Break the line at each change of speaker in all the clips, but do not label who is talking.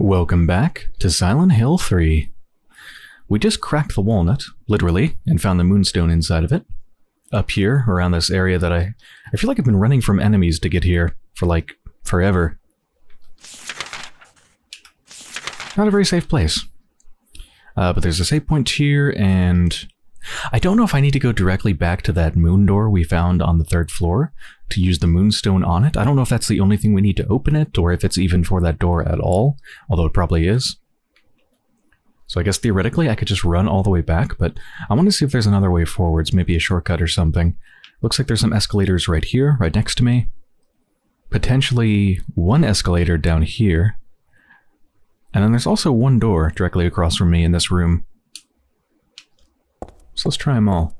Welcome back to Silent Hill 3. We just cracked the walnut, literally, and found the moonstone inside of it. Up here, around this area that I... I feel like I've been running from enemies to get here for, like, forever. Not a very safe place. Uh, but there's a save point here, and... I don't know if I need to go directly back to that moon door we found on the third floor to use the moonstone on it. I don't know if that's the only thing we need to open it, or if it's even for that door at all, although it probably is. So I guess theoretically I could just run all the way back, but I want to see if there's another way forwards, maybe a shortcut or something. Looks like there's some escalators right here, right next to me. Potentially one escalator down here. And then there's also one door directly across from me in this room. So let's try them all.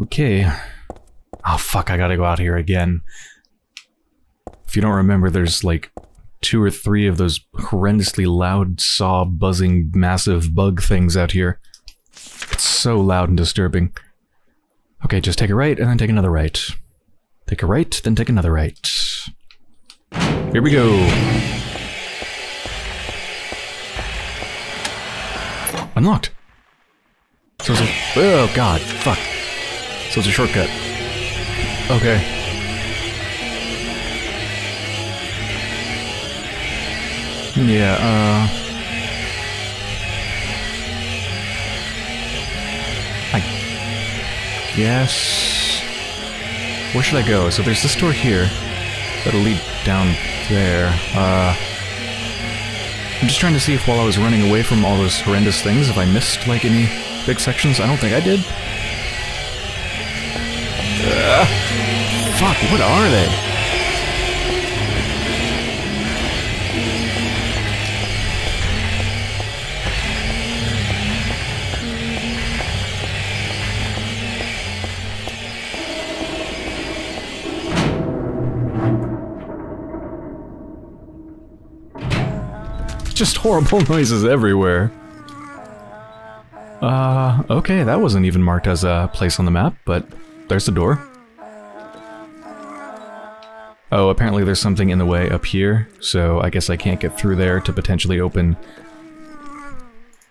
Okay. Oh fuck, I gotta go out here again. If you don't remember, there's like two or three of those horrendously loud, saw, buzzing, massive bug things out here. It's so loud and disturbing. Okay, just take a right and then take another right. Take a right, then take another right. Here we go. Unlocked. So it's a... Oh, God. Fuck. So it's a shortcut. Okay. Yeah, uh... I guess... Where should I go? So there's this door here. That'll lead down there. Uh... I'm just trying to see if while I was running away from all those horrendous things, if I missed, like, any big sections. I don't think I did. Uh, fuck, what are they? Just horrible noises everywhere. Uh, okay, that wasn't even marked as a place on the map, but there's the door. Oh, apparently there's something in the way up here, so I guess I can't get through there to potentially open...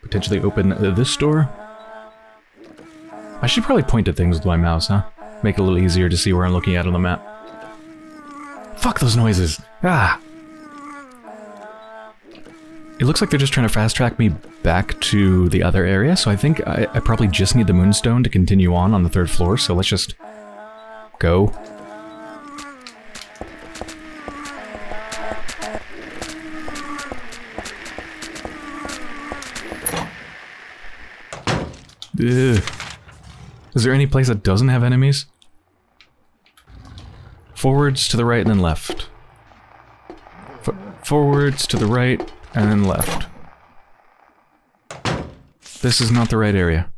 Potentially open this door? I should probably point at things with my mouse, huh? Make it a little easier to see where I'm looking at on the map. Fuck those noises! Ah! It looks like they're just trying to fast track me back to the other area, so I think I, I, probably just need the moonstone to continue on on the third floor, so let's just go. Ugh. Is there any place that doesn't have enemies? Forwards to the right and then left. F forwards to the right and then left. This is not the right area.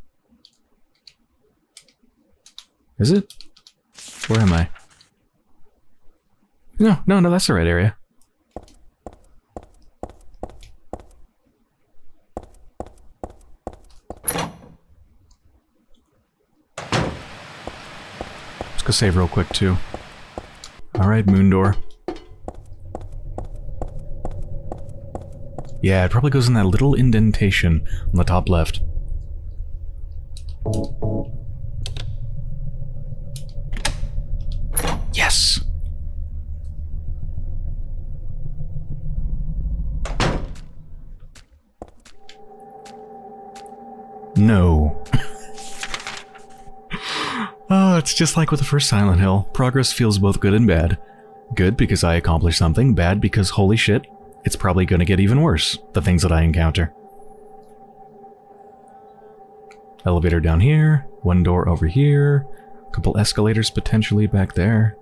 Is it? Where am I? No, no, no, that's the right area. Let's go save real quick, too. Alright, moon Yeah, it probably goes in that little indentation on the top left. Yes! No. oh, it's just like with the first Silent Hill. Progress feels both good and bad. Good because I accomplished something, bad because holy shit, it's probably going to get even worse, the things that I encounter. Elevator down here, one door over here, a couple escalators potentially back there.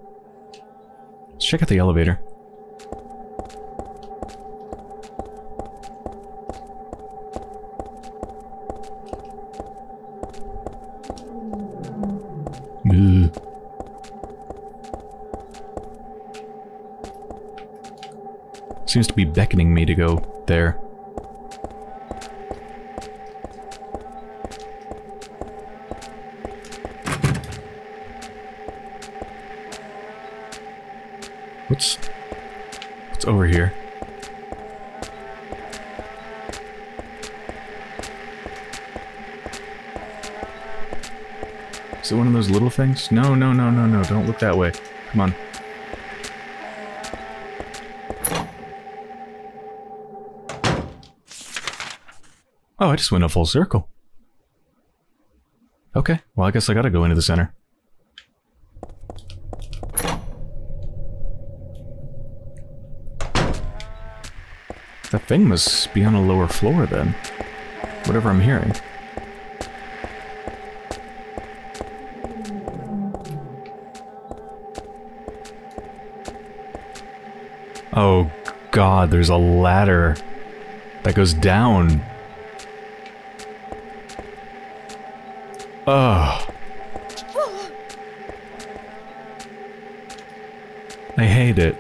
Let's check out the elevator. Seems to be beckoning me to go there. What's... What's over here? Is it one of those little things? No, no, no, no, no. Don't look that way. Come on. I just went a full circle. Okay, well I guess I gotta go into the center. That thing must be on a lower floor then. Whatever I'm hearing. Oh god, there's a ladder that goes down. Ugh. I hate it.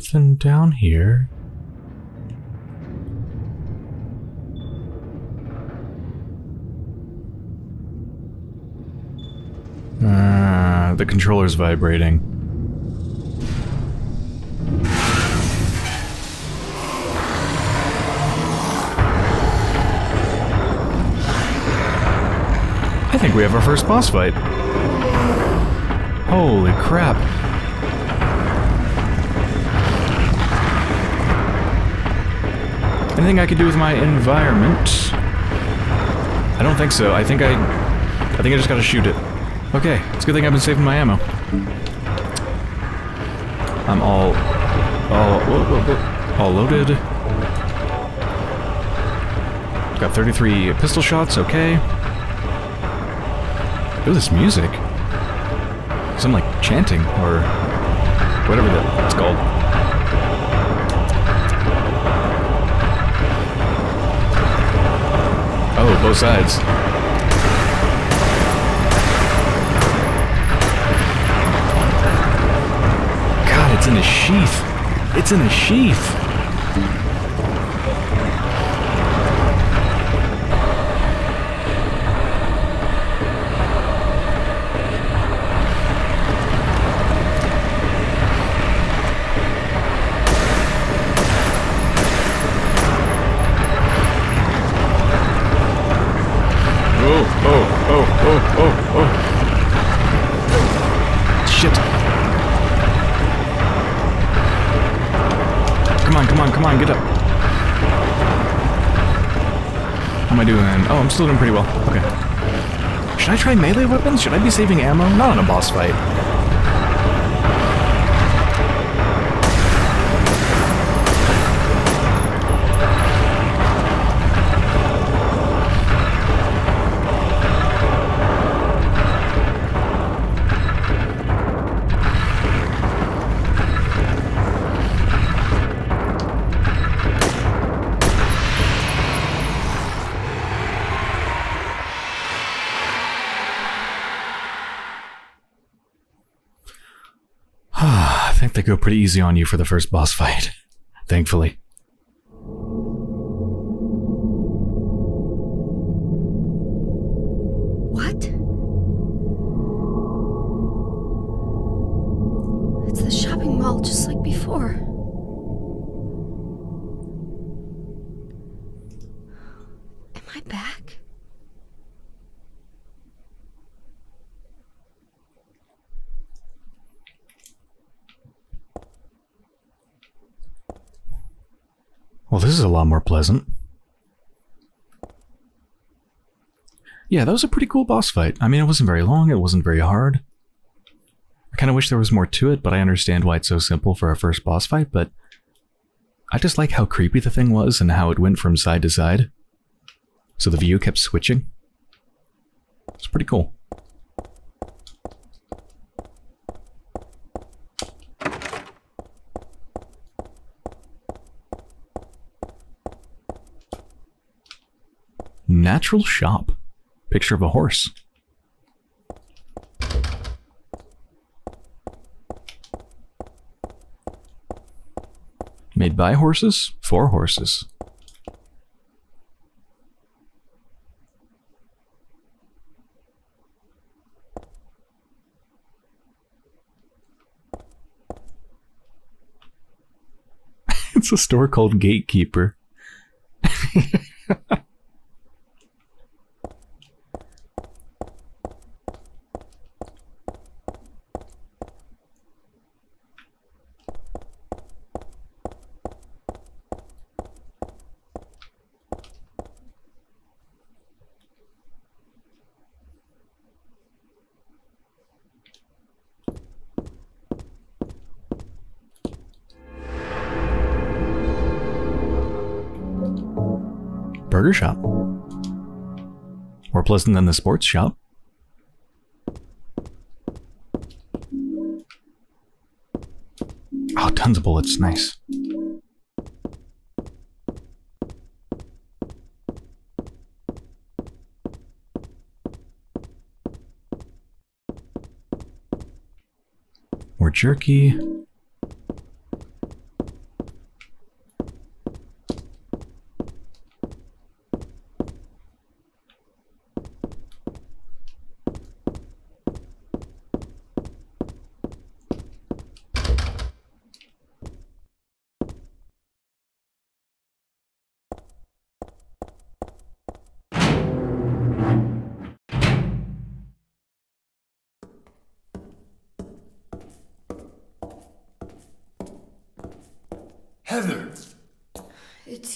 Something down here. Ah, the controller's vibrating. I think we have our first boss fight. Holy crap. Anything I could do with my environment? I don't think so. I think I... I think I just gotta shoot it. Okay, it's a good thing I've been saving my ammo. I'm all... all... Whoa, whoa, whoa, all loaded. Got 33 pistol shots, okay. Ooh, this music. Some like chanting, or whatever that's both sides. God, it's in a sheath. It's in a sheath. Oh, I'm still doing pretty well. Okay. Should I try melee weapons? Should I be saving ammo? Not on a boss fight. Go pretty easy on you for the first boss fight. Thankfully. Well, this is a lot more pleasant. Yeah, that was a pretty cool boss fight. I mean, it wasn't very long, it wasn't very hard. I kind of wish there was more to it, but I understand why it's so simple for a first boss fight, but I just like how creepy the thing was and how it went from side to side. So the view kept switching. It's pretty cool. Natural shop. Picture of a horse. Made by horses, for horses. it's a store called Gatekeeper. Burger shop. More pleasant than the sports shop. Oh, tons of bullets. Nice. More jerky.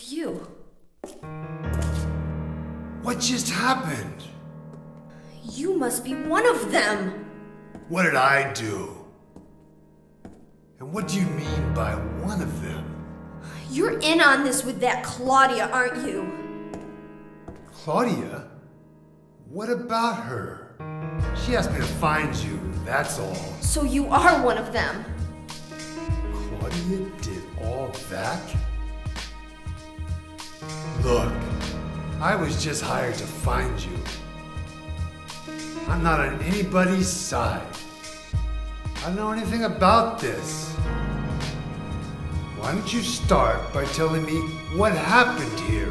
It's you.
what just happened?
You must be one of them.
What did I do? And what do you mean by one of them?
You're in on this with that Claudia, aren't you?
Claudia? What about her? She asked me to find you, that's all.
So you are one of them.
Claudia did all that? Look, I was just hired to find you. I'm not on anybody's side. I don't know anything about this. Why don't you start by telling me what happened here?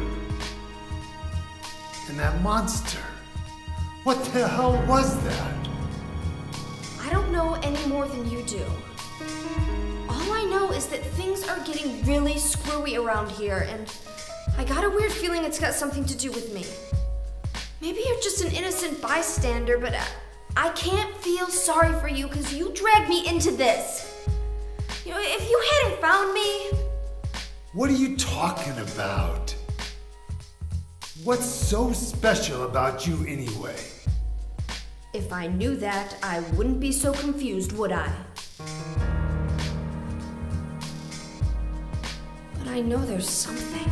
And that monster. What the hell was that?
I don't know any more than you do. All I know is that things are getting really screwy around here, and I got a weird feeling it's got something to do with me. Maybe you're just an innocent bystander, but I, I can't feel sorry for you because you dragged me into this. You know, if you hadn't found me,
What are you talking about? What's so special about you anyway?
if I knew that, I wouldn't be so confused, would I? But I know there's something.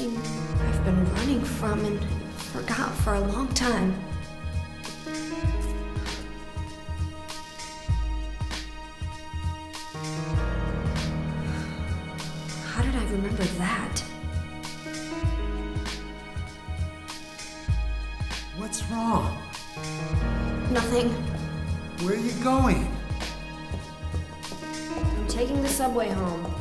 Something I've been running from and forgot for a long time. How did I remember that?
What's wrong?
Nothing.
Where are you going?
I'm taking the subway home.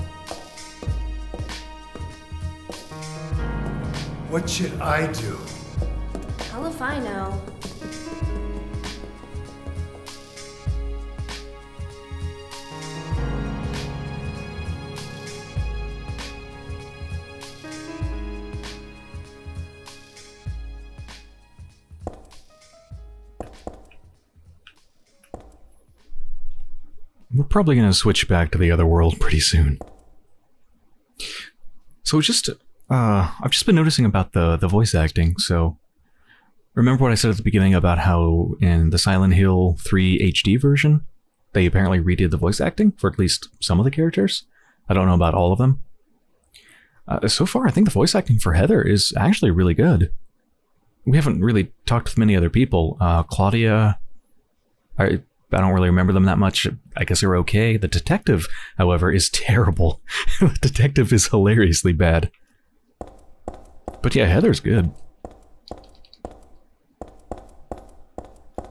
What should I do?
Hell if I know.
We're probably going to switch back to the other world pretty soon. So just Uh, I've just been noticing about the the voice acting. So, remember what I said at the beginning about how in the Silent Hill 3 HD version, they apparently redid the voice acting for at least some of the characters. I don't know about all of them. Uh, so far, I think the voice acting for Heather is actually really good. We haven't really talked with many other people. Uh, Claudia, I I don't really remember them that much. I guess they're okay. The detective, however, is terrible. the detective is hilariously bad. But yeah, Heather's good.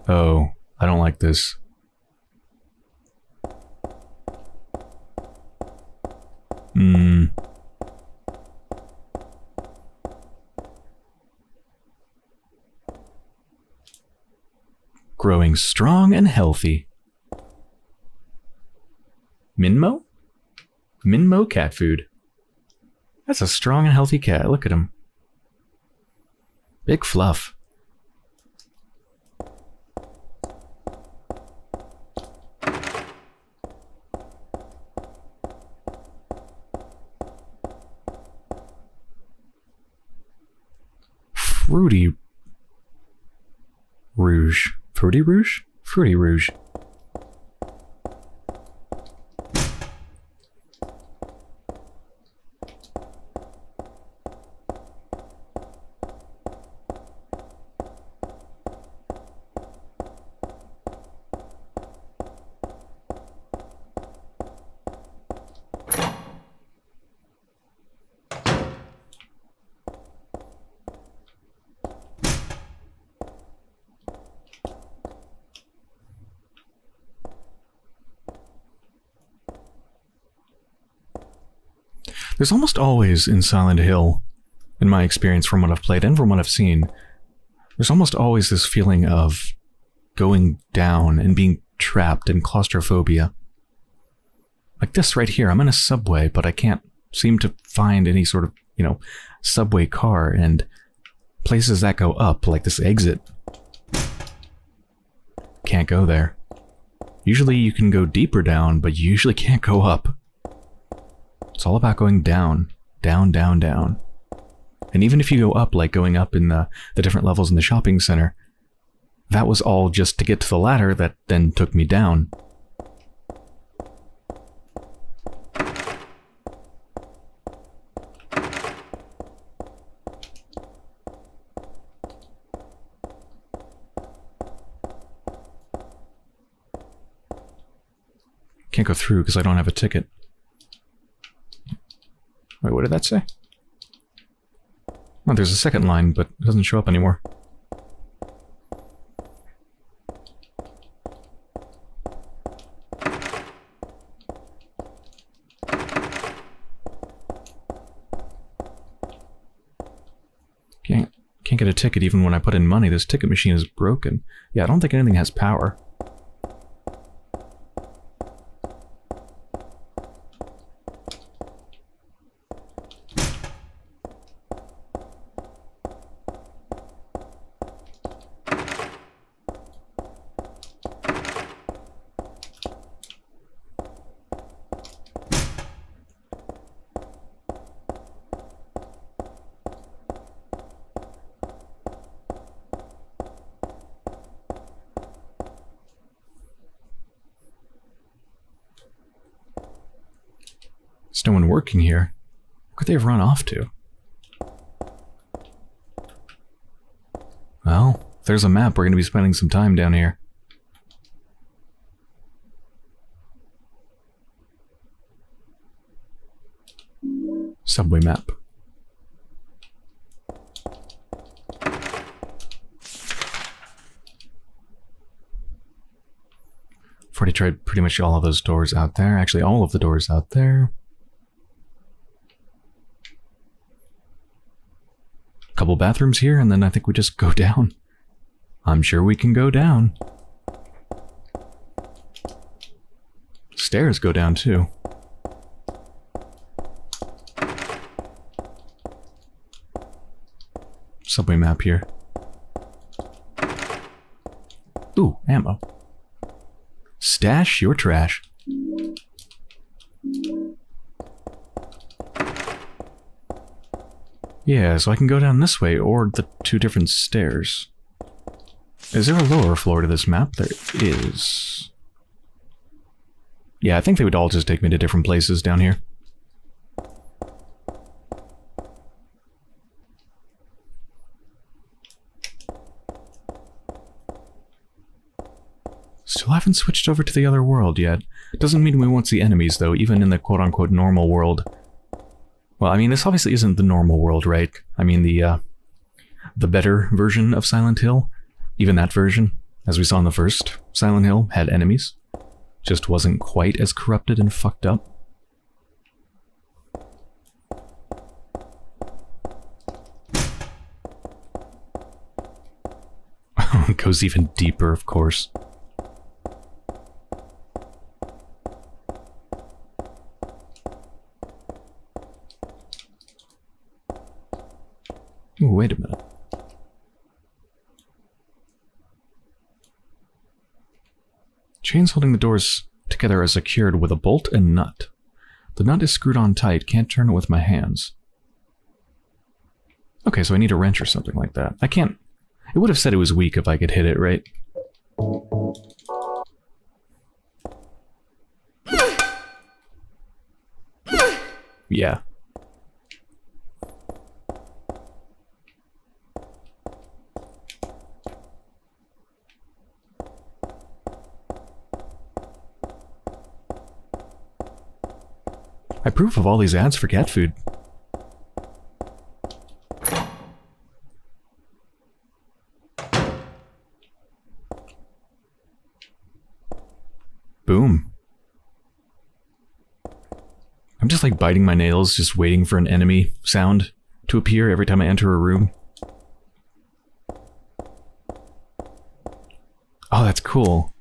Oh, I don't like this. Hmm. Growing strong and healthy. Minmo? Minmo cat food. That's a strong and healthy cat. Look at him. Big fluff. Fruity Rouge. Fruity Rouge? Fruity Rouge. There's almost always in Silent Hill, in my experience from what I've played and from what I've seen, there's almost always this feeling of going down and being trapped in claustrophobia. Like this right here, I'm in a subway, but I can't seem to find any sort of, you know, subway car and places that go up, like this exit. Can't go there. Usually you can go deeper down, but you usually can't go up. It's all about going down, down, down, down. And even if you go up, like going up in the, the different levels in the shopping center, that was all just to get to the ladder that then took me down. Can't go through because I don't have a ticket. Wait, what did that say? Oh, there's a second line, but it doesn't show up anymore. Can't, can't get a ticket even when I put in money. This ticket machine is broken. Yeah, I don't think anything has power. There's no one working here. Where could they have run off to? There's a map, we're going to be spending some time down here. Subway map. I've already tried pretty much all of those doors out there. Actually, all of the doors out there. A Couple bathrooms here, and then I think we just go down. I'm sure we can go down. Stairs go down too. Subway map here. Ooh, ammo. Stash your trash. Yeah, so I can go down this way or the two different stairs. Is there a lower floor to this map? There is. Yeah, I think they would all just take me to different places down here. Still haven't switched over to the other world yet. Doesn't mean we won't see enemies, though, even in the quote-unquote normal world. Well, I mean, this obviously isn't the normal world, right? I mean, the, uh, the better version of Silent Hill. Even that version, as we saw in the first Silent Hill, had enemies. Just wasn't quite as corrupted and fucked up. it goes even deeper, of course. Ooh, wait a minute. Chains holding the doors together are secured with a bolt and nut. The nut is screwed on tight, can't turn it with my hands. Okay, so I need a wrench or something like that. I can't... It would have said it was weak if I could hit it, right? Yeah. Approve of all these ads for cat food. Boom. I'm just like biting my nails, just waiting for an enemy sound to appear every time I enter a room. Oh, that's cool.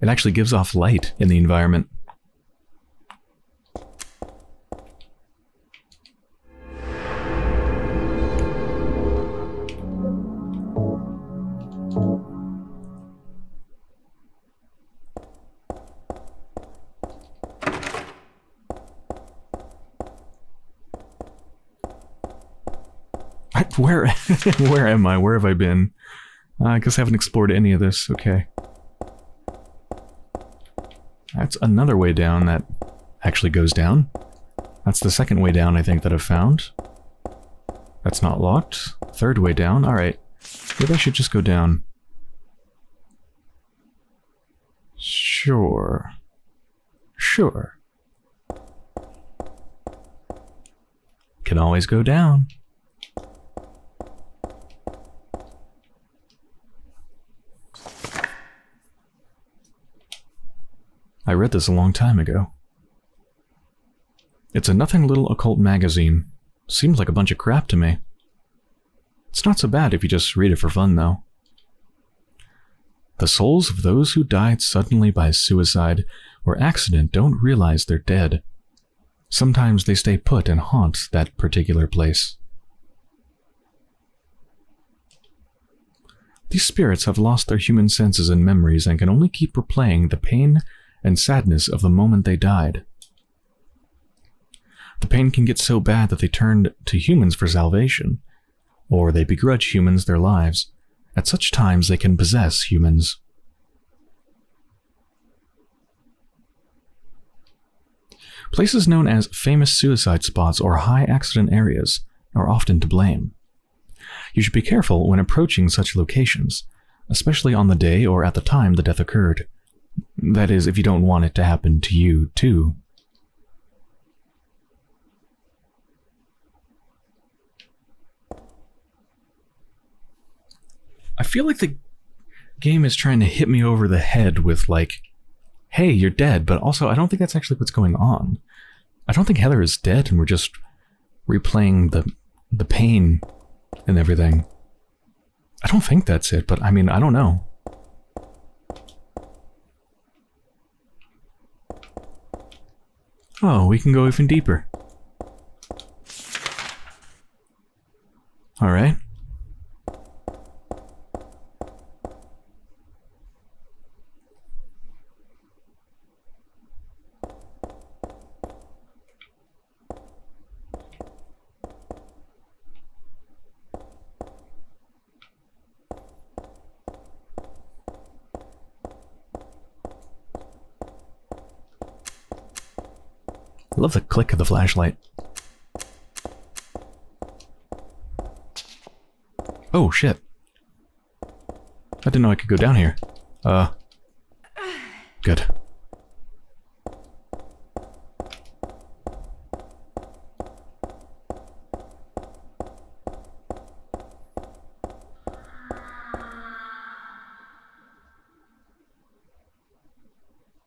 It actually gives off light in the environment. Where, am I? Where have I been? Uh, I guess I haven't explored any of this. Okay. That's another way down that actually goes down. That's the second way down, I think, that I've found. That's not locked. Third way down. Alright. Maybe I should just go down. Sure. Sure. Can always go down. I read this a long time ago. It's a nothing little occult magazine. Seems like a bunch of crap to me. It's not so bad if you just read it for fun, though. The souls of those who died suddenly by suicide or accident don't realize they're dead. Sometimes they stay put and haunt that particular place. These spirits have lost their human senses and memories and can only keep replaying the pain and sadness of the moment they died. The pain can get so bad that they turn to humans for salvation, or they begrudge humans their lives. At such times, they can possess humans. Places known as famous suicide spots or high accident areas are often to blame. You should be careful when approaching such locations, especially on the day or at the time the death occurred. That is, if you don't want it to happen to you, too. I feel like the game is trying to hit me over the head with, like, hey, you're dead, but also I don't think that's actually what's going on. I don't think Heather is dead and we're just replaying the the pain and everything. I don't think that's it, but I mean, I don't know. Oh, we can go even deeper. Alright. I love the click of the flashlight. Oh, shit. I didn't know I could go down here. Uh. Good.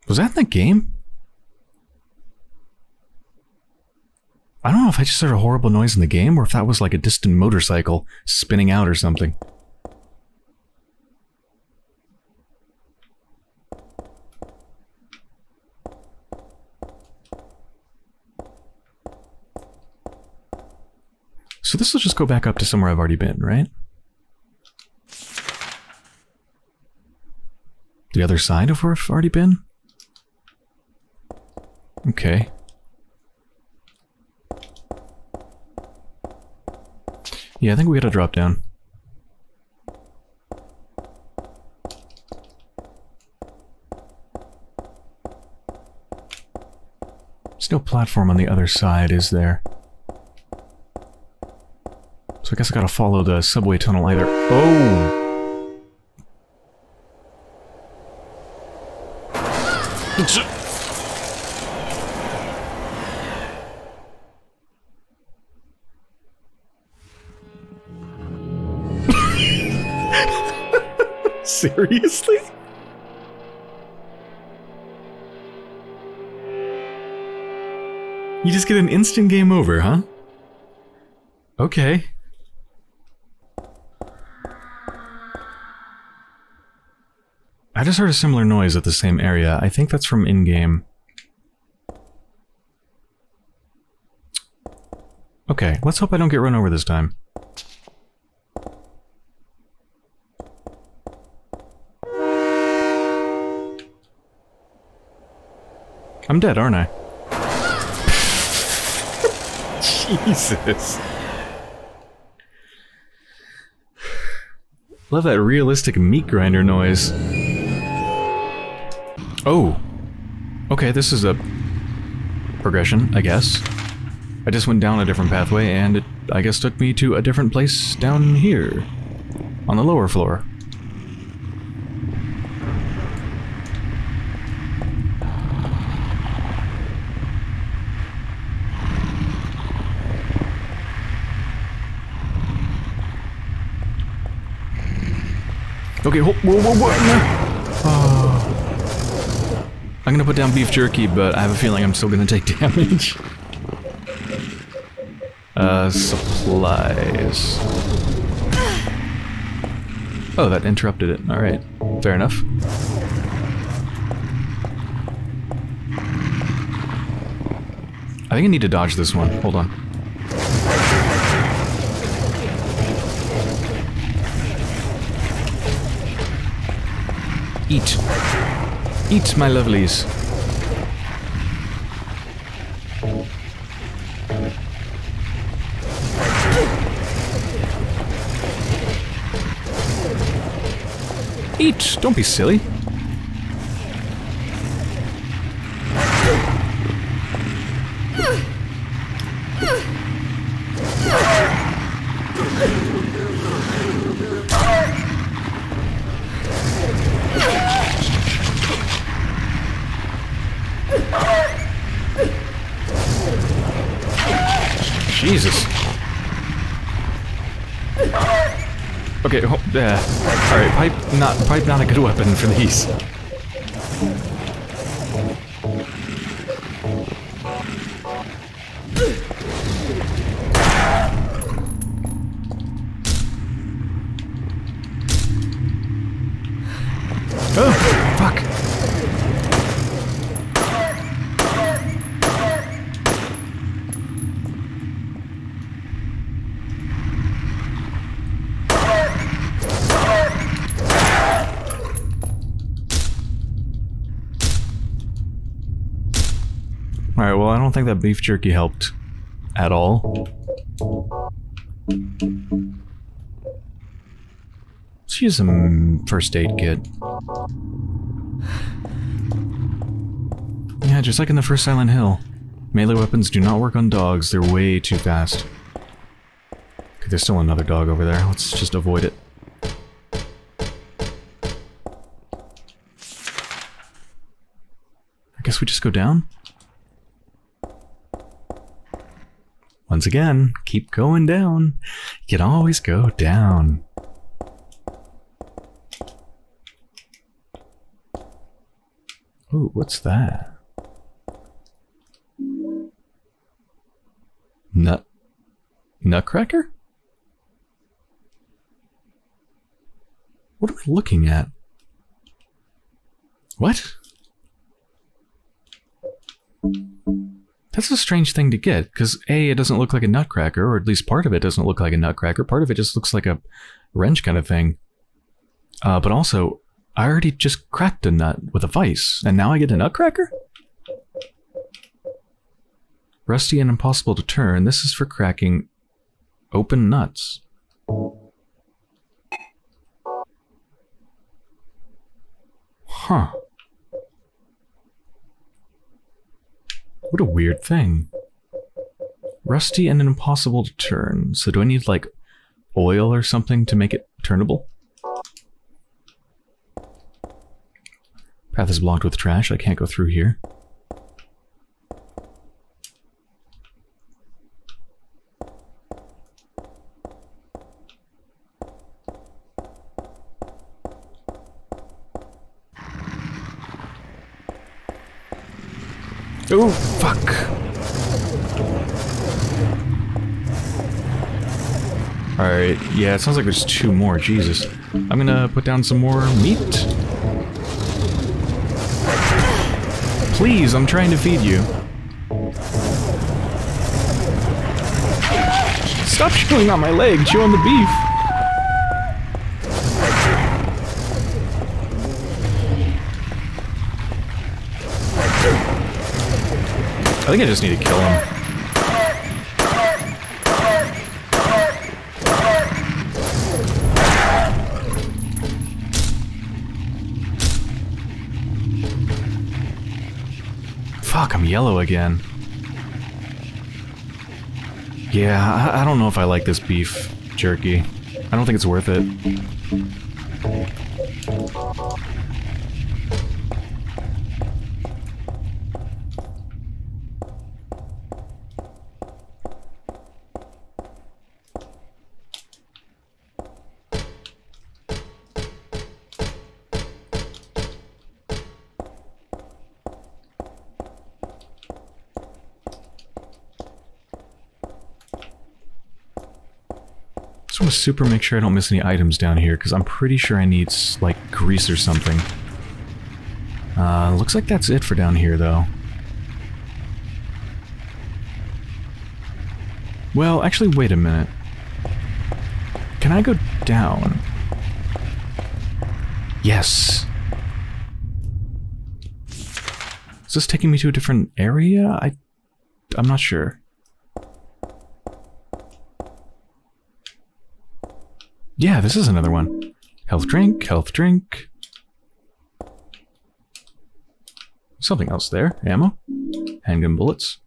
Was that the game? I don't know if I just heard a horrible noise in the game or if that was like a distant motorcycle spinning out or something. So this will just go back up to somewhere I've already been, right? The other side of where I've already been? Okay. Yeah, I think we gotta drop down. There's no platform on the other side, is there? So I guess I gotta follow the subway tunnel either. Oh! Seriously? You just get an instant game over, huh? Okay. I just heard a similar noise at the same area. I think that's from in-game. Okay, let's hope I don't get run over this time. I'm dead, aren't I? Jesus. Love that realistic meat grinder noise. Oh. Okay, this is a progression, I guess. I just went down a different pathway, and it, I guess, took me to a different place down here. On the lower floor. Okay, whoa, whoa, whoa, whoa. Oh. I'm gonna put down beef jerky, but I have a feeling I'm still gonna take damage. Uh, supplies. Oh, that interrupted it. Alright. Fair enough. I think I need to dodge this one. Hold on. Eat. Eat, my lovelies. Eat! Don't be silly. Jesus. Okay, oh, yeah. Alright, pipe not pipe weapon for these. Oh, fuck. Alright, well I don't think that beef jerky helped at all. Let's use some first aid kit. Yeah, just like in the first Silent Hill. Melee weapons do not work on dogs. They're way too fast. Okay, there's still another dog over there. Let's just avoid it. I guess we just go down? Once again, keep going down. You can always go down. Ooh, what's that? Nut... Nutcracker? What am I looking at? What? That's a strange thing to get, because A, it doesn't look like a nutcracker, or at least part of it doesn't look like a nutcracker. Part of it just looks like a wrench kind of thing. Uh, but also, I already just cracked a nut with a vice, and now I get a nutcracker? Rusty and impossible to turn. This is for cracking open nuts. Huh. What a weird thing. Rusty and impossible to turn. So do I need, like, oil or something to make it turnable? Path is blocked with trash. I can't go through here. Oh, fuck. Alright, yeah, it sounds like there's two more. Jesus. I'm gonna put down some more meat. Please, I'm trying to feed you. Stop chewing on my leg, chew on the beef. I think I just need to kill him. Fuck, I'm yellow again. Yeah, I, I don't know if I like this beef jerky. I don't think it's worth it. Just want to super make sure I don't miss any items down here, because I'm pretty sure I need, like, grease or something. Uh, looks like that's it for down here, though. Well, actually, wait a minute. Can I go down? Yes. Is this taking me to a different area? I... I'm not sure. Yeah, this is another one. Health drink, health drink. Something else there. Ammo. Handgun bullets.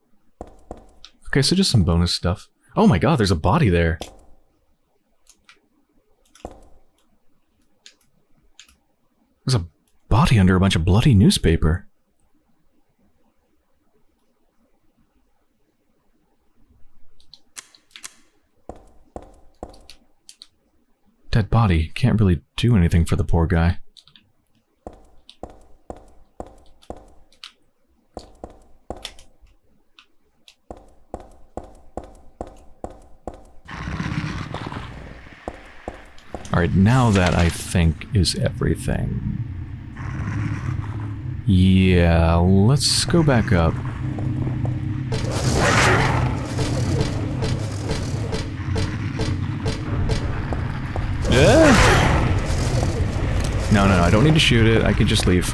Okay, so just some bonus stuff. Oh my god, there's a body there. There's a body under a bunch of bloody newspaper. Dead body. Can't really do anything for the poor guy. Alright, now that I think is everything. Yeah, let's go back up. I don't need to shoot it. I can just leave.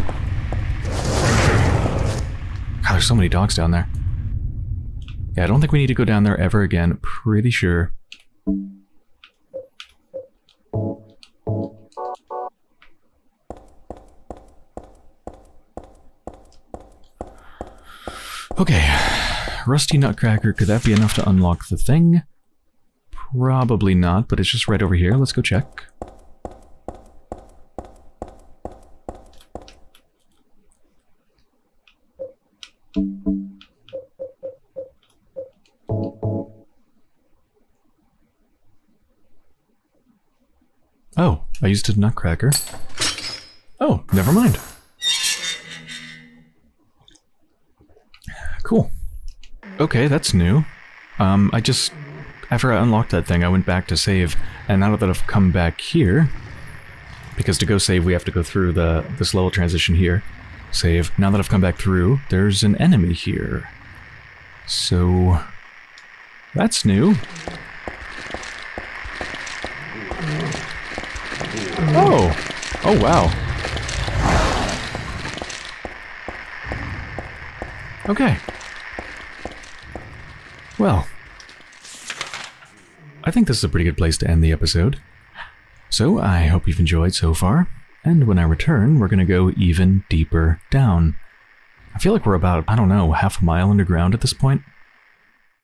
God, there's so many dogs down there. Yeah, I don't think we need to go down there ever again. Pretty sure. Okay. Rusty Nutcracker, could that be enough to unlock the thing? Probably not, but it's just right over here. Let's go check. I used a nutcracker. Oh, never mind. Cool. Okay, that's new. Um, I just... After I unlocked that thing, I went back to save, and now that I've come back here... Because to go save, we have to go through the this level transition here. Save. Now that I've come back through, there's an enemy here. So... That's new. Oh! Oh, wow. Okay. Well, I think this is a pretty good place to end the episode. So I hope you've enjoyed so far, and when I return, we're going to go even deeper down. I feel like we're about, I don't know, half a mile underground at this point.